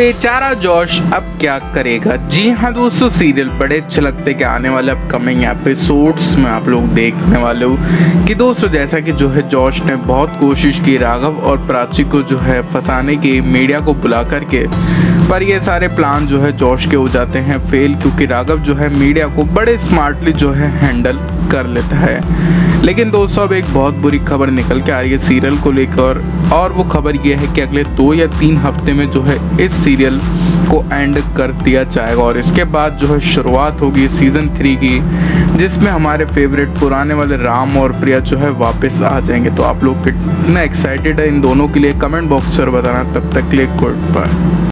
बेचारा जोश अब क्या करेगा? जी हाँ दोस्तों, सीरियल बड़े अच्छे लगते कि आने वाले अपकमिंग एपिसोड्स में आप लोग देखने वाले हो। कि दोस्तों, जैसा कि जो है जोश ने बहुत कोशिश की राघव और प्राची को जो है फंसाने की मीडिया को बुला करके, पर ये सारे प्लान जो है जोश के हो जाते हैं फेल क्योंकि राघव जो है मीडिया को बड़े स्मार्टली जो है हैंडल कर लेता है। लेकिन दोस्तों, अब एक बहुत बुरी खबर निकल के आ रही है सीरियल को लेकर। और वो खबर ये है कि अगले दो या तीन हफ़्ते में जो है इस सीरियल को एंड कर दिया जाएगा। और इसके बाद जो है शुरुआत होगी सीज़न थ्री की, जिसमें हमारे फेवरेट पुराने वाले राम और प्रिया जो है वापस आ जाएँगे। तो आप लोग कितना एक्साइटेड है इन दोनों के लिए कमेंट बॉक्स पर बताना। तब तक के लिए गुड बाय